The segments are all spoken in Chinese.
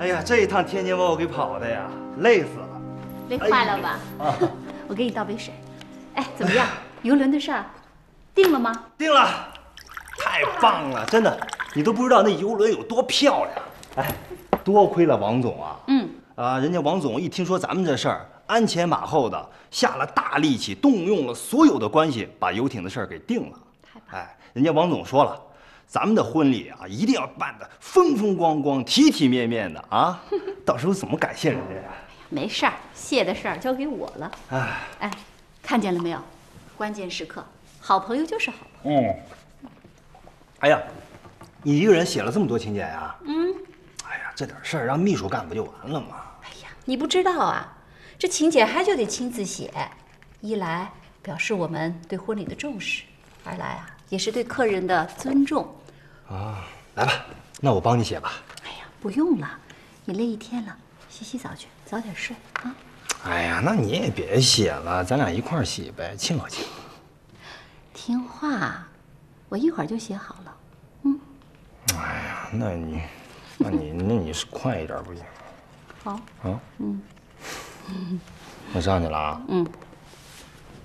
哎呀，这一趟天津把我给跑的呀，累死了。累坏了吧？啊，我给你倒杯水。哎，怎么样？游轮的事儿定了吗？定了，太棒了，真的，你都不知道那游轮有多漂亮。哎，多亏了王总啊。嗯，啊，人家王总一听说咱们这事儿，鞍前马后的下了大力气，动用了所有的关系，把游艇的事儿给定了。太棒了。哎，人家王总说了，咱们的婚礼啊，一定要办得风风光光、体体面面的啊。到时候怎么感谢人家呀？没事儿，谢的事儿交给我了。哎，哎，看见了没有？关键时刻，好朋友就是好朋友。嗯。哎呀，你一个人写了这么多请柬呀？嗯，哎呀，这点事儿让秘书干不就完了吗？哎呀，你不知道啊，这请柬还就得亲自写，一来表示我们对婚礼的重视，二来啊也是对客人的尊重。啊，来吧，那我帮你写吧。哎呀，不用了，你累一天了，洗洗澡去，早点睡啊。哎呀，那你也别写了，咱俩一块儿写呗，庆贺庆贺。听话，我一会儿就写好了。嗯哎呀，那你，那你，那你是快一点不行好，啊？嗯。我上去了啊。嗯。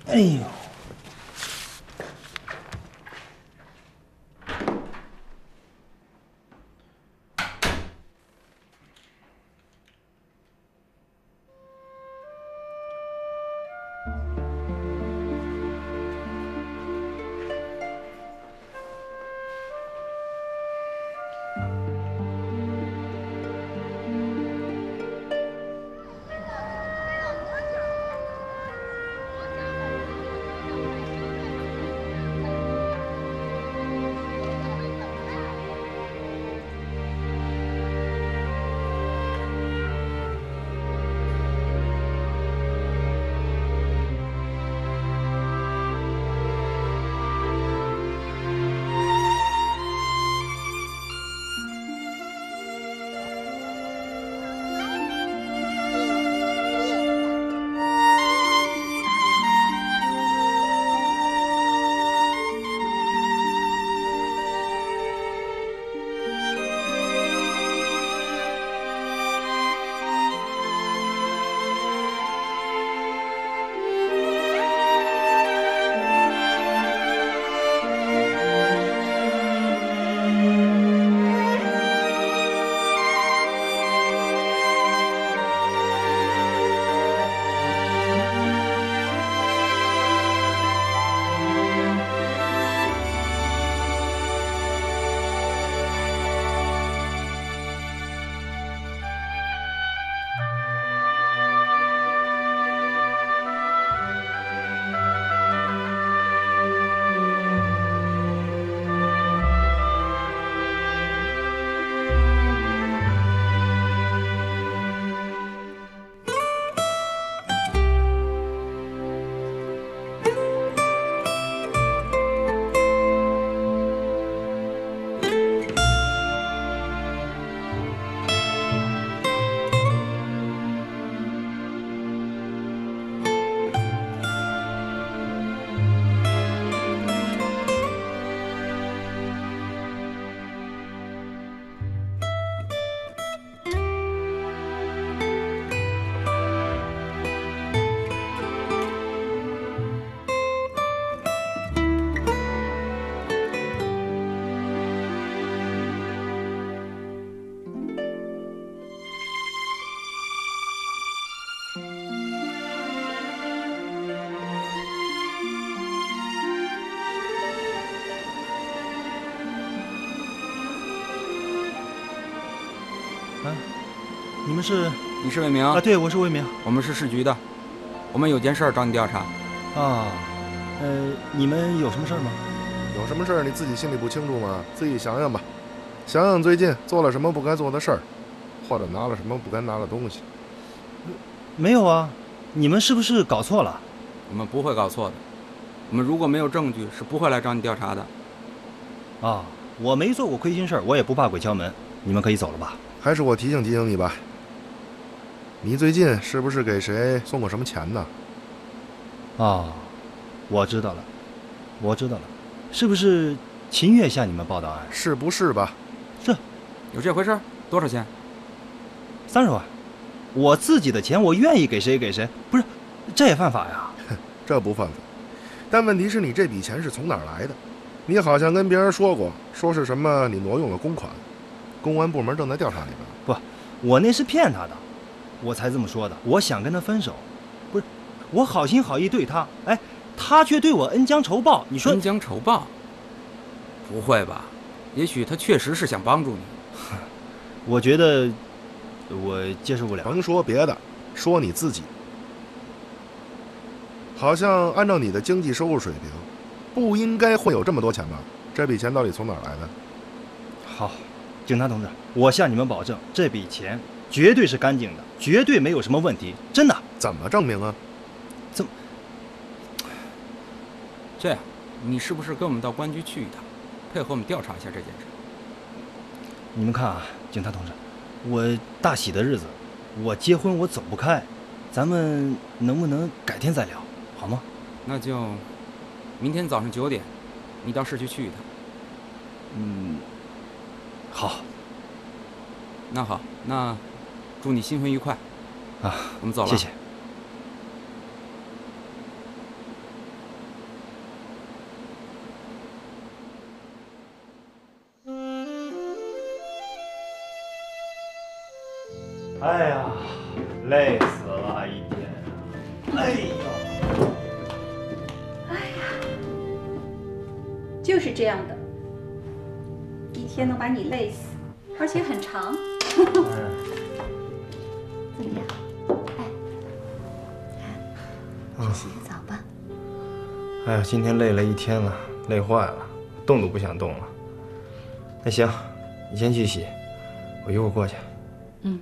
哎呦。你们是你是魏明啊？对，我是魏明。我们是市局的，我们有件事儿找你调查。啊，呃，你们有什么事儿吗？有什么事儿你自己心里不清楚吗？自己想想吧，想想最近做了什么不该做的事儿，或者拿了什么不该拿的东西。没有啊，你们是不是搞错了？我们不会搞错的，我们如果没有证据，是不会来找你调查的。啊，我没做过亏心事儿，我也不怕鬼敲门。你们可以走了吧？还是我提醒提醒你吧。你最近是不是给谁送过什么钱呢？啊，我知道了，我知道了，是不是秦月向你们报的案？是不是吧？是，有这回事儿？多少钱？三十万，我自己的钱，我愿意给谁给谁，不是，这也犯法呀？这不犯法，但问题是你这笔钱是从哪儿来的？你好像跟别人说过，说是什么你挪用了公款，公安部门正在调查你呢。不，我那是骗他的，我才这么说的。我想跟他分手，不是，我好心好意对他，哎，他却对我恩将仇报。你说恩将仇报？不会吧？也许他确实是想帮助你。我觉得我接受不了。甭说别的，说你自己，好像按照你的经济收入水平，不应该会有这么多钱吧？这笔钱到底从哪儿来的？好，警察同志，我向你们保证，这笔钱绝对是干净的，绝对没有什么问题，真的。怎么证明啊？这样，你是不是跟我们到公安局去一趟，配合我们调查一下这件事？你们看啊，警察同志，我大喜的日子，我结婚我走不开，咱们能不能改天再聊，好吗？那就明天早上九点，你到市区去一趟。嗯，好那好，那祝你新婚愉快。啊，我们走了。谢谢。哎呀，累死了，一天。哎呦，就是这样的，一天能把你累死，而且很长。嗯怎么样？哎，去洗个澡吧。哎呀，今天累了一天了，累坏了，动都不想动了。那行，你先去洗，我一会儿过去。嗯。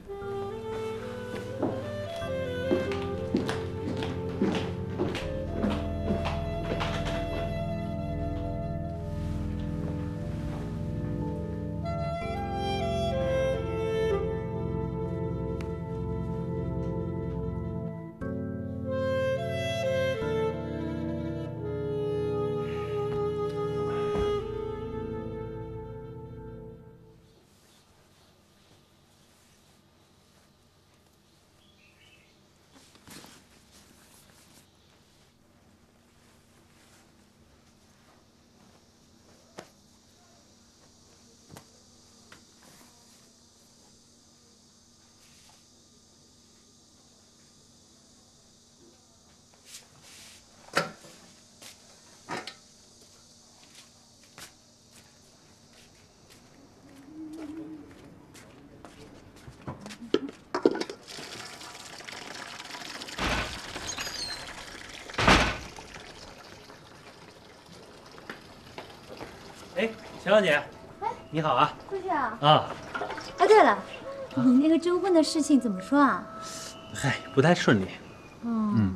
哎，陈小姐，你好啊！出去啊！啊，哎，对了，你那个征婚的事情怎么说啊？嗨，不太顺利，嗯，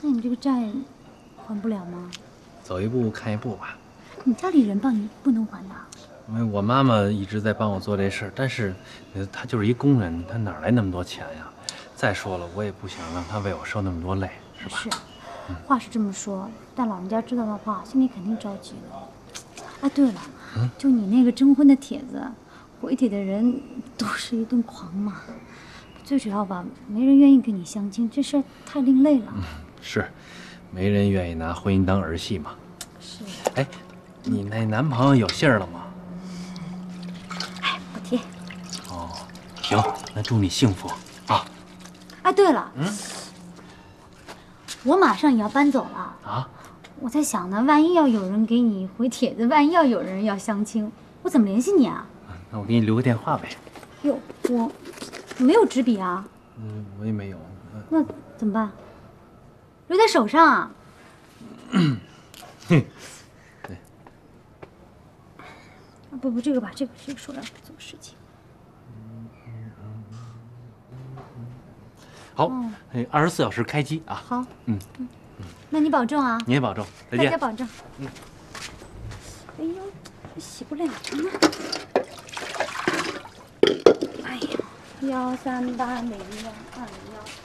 那你这个债还不了吗？走一步看一步吧。你家里人帮你不能还的。因为我妈妈一直在帮我做这事儿，但是呃她就是一工人，她哪来那么多钱呀？再说了，我也不想让她为我受那么多累，是吧？是，话是这么说，但老人家知道的话，心里肯定着急的。啊，对了，就你那个征婚的帖子，回帖的人都是一顿狂骂。最主要吧，没人愿意跟你相亲，这事儿太另类了。嗯是，没人愿意拿婚姻当儿戏嘛。是，哎，你那男朋友有信儿了吗？哎不提。哦，行，那祝你幸福啊哎，对了，嗯我马上也要搬走了。啊！我在想呢，万一要有人给你回帖子，万一要有人要相亲，我怎么联系你啊？那我给你留个电话呗。哟，我没有纸笔啊，嗯，我也没有。那怎么办？留在手上啊？对。啊不不，这个吧，这个这个手上做事情。好二十四小时开机啊！好，嗯嗯，那你保重啊，你也保重，再见大家。保重。嗯。哎呦，这洗不了了。哎呀，幺三八零幺二幺。